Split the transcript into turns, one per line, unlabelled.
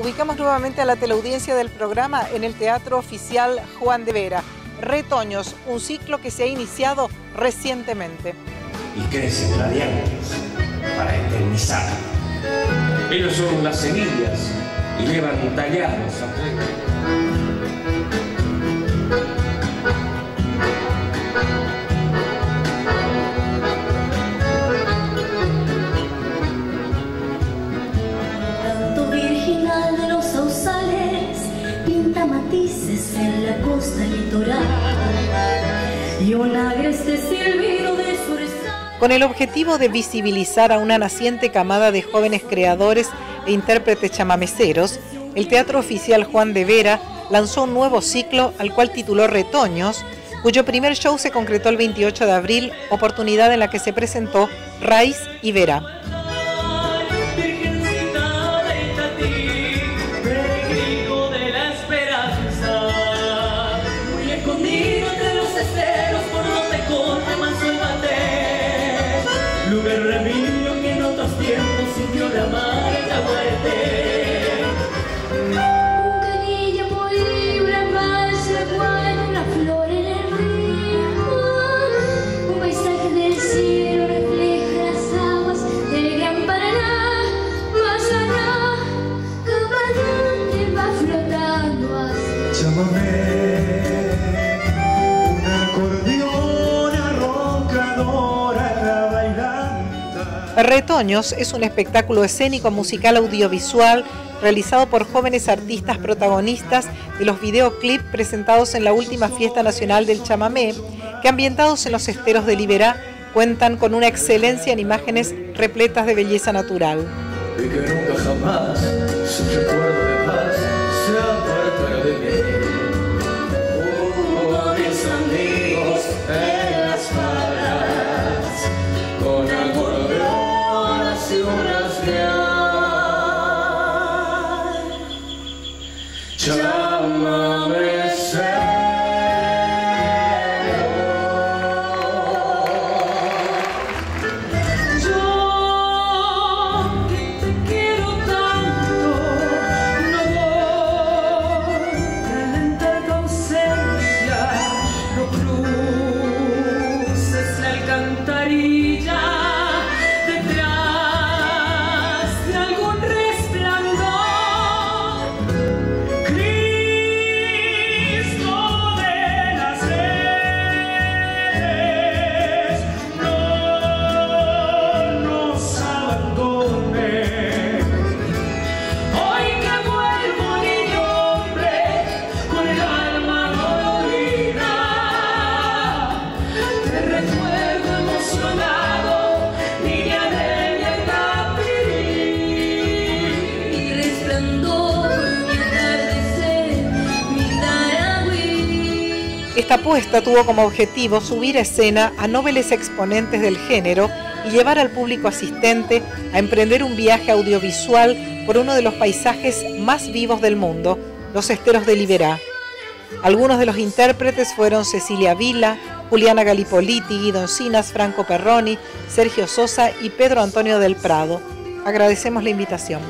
ubicamos nuevamente a la teleaudiencia del programa en el Teatro Oficial Juan de Vera. Retoños, un ciclo que se ha iniciado recientemente.
Y crecen radiantes para eternizar. Ellos son las semillas y llevan tallados a
Con el objetivo de visibilizar a una naciente camada de jóvenes creadores e intérpretes chamameceros, el Teatro Oficial Juan de Vera lanzó un nuevo ciclo al cual tituló Retoños, cuyo primer show se concretó el 28 de abril, oportunidad en la que se presentó Raíz y Vera. Retoños es un espectáculo escénico musical audiovisual realizado por jóvenes artistas protagonistas de los videoclips presentados en la última fiesta nacional del chamamé, que ambientados en los esteros de Liberá cuentan con una excelencia en imágenes repletas de belleza natural. se rasgar. Llámame. Esta apuesta tuvo como objetivo subir escena a nobles exponentes del género y llevar al público asistente a emprender un viaje audiovisual por uno de los paisajes más vivos del mundo, los esteros de Liberá. Algunos de los intérpretes fueron Cecilia Vila, Juliana Galipoliti, Guido Encinas, Franco Perroni, Sergio Sosa y Pedro Antonio del Prado. Agradecemos la invitación.